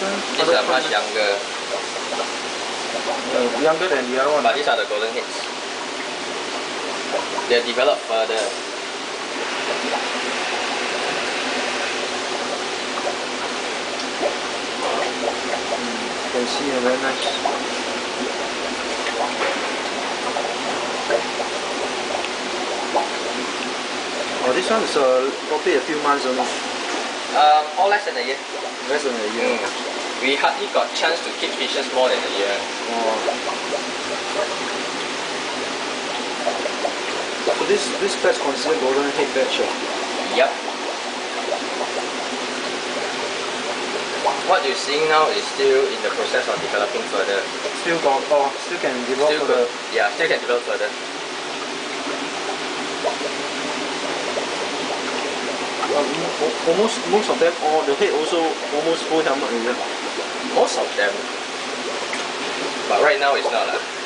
much younger. Uh, younger than the other one. But these are the golden heads. They're developed further. You can see, uh, very nice. Oh, this one is uh, probably a few months only, Um, all less than a year. less than a year. We hardly got chance to keep fishes more than a year. Oh. So this this batch considered golden head batch. Yep. What you're seeing now is still in the process of developing further. Still got, oh, still can develop Still further. good. Yeah, still can develop further. Uh, almost most of them, all the head also almost full helmet already. Most of them. But right now it's not. lah.